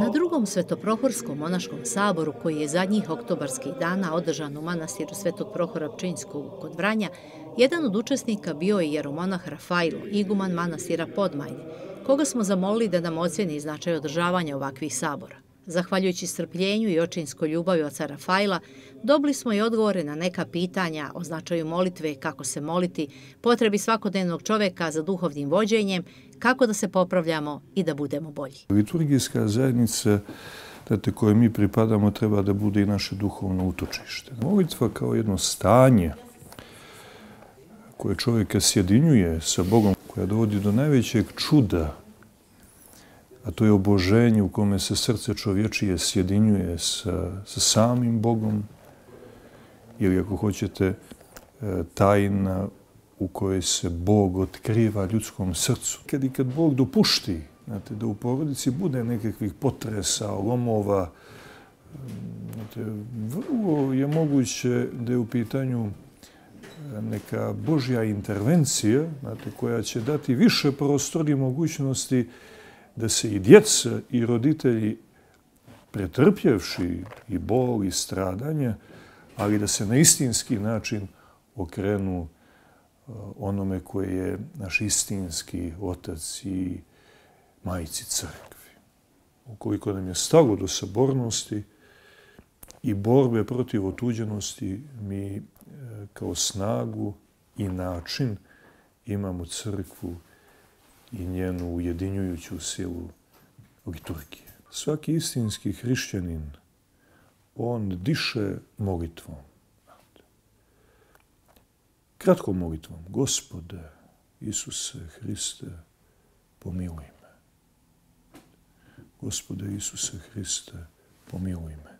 Na drugom svetoprohorskom monaškom saboru, koji je zadnjih oktobarskih dana održan u manastiru Svetog Prohora Pčinjskog kod Vranja, jedan od učesnika bio je jeromonah Rafailo, iguman manastira Podmajne, koga smo zamolili da nam ocjeni značaj održavanja ovakvih sabora. Zahvaljujući strpljenju i očinskoj ljubavi oca Rafaila, dobili smo i odgovore na neka pitanja o značaju molitve, kako se moliti, potrebi svakodnevnog čoveka za duhovnim vođenjem, kako da se popravljamo i da budemo bolji. Liturgijska zajednica date, koje mi pripadamo treba da bude i naše duhovno utočište. Molitva kao jedno stanje koje čovjeka sjedinjuje sa Bogom, koja dovodi do najvećeg čuda a to je oboženje u kome se srce čovječije sjedinjuje sa, sa samim Bogom, ili ako hoćete, e, tajna u kojoj se Bog otkriva ljudskom srcu. Kad i kad Bog dopušti znate, da u porodici bude nekakvih potresa, lomova, znate, vrlo je moguće da je u pitanju eh, neka Božja intervencija znate, koja će dati više prostori mogućnosti da se i djeca i roditelji pretrpjevši i bol i stradanje, ali da se na istinski način okrenu uh, Eh, onome koji je naš istinski otac i majici crkvi. Ukoliko nam je stalo do sabornosti i borbe protiv otuđenosti, mi eh, kao snagu i način imamo crkvu i njenu ujedinjujuću silu liturgije. Svaki istinski hrišćanin, on diše molitvom. Kratkom molitvom. Gospode, Isuse, Hriste, pomiluj me. Gospode, Isuse, Hriste, pomiluj me.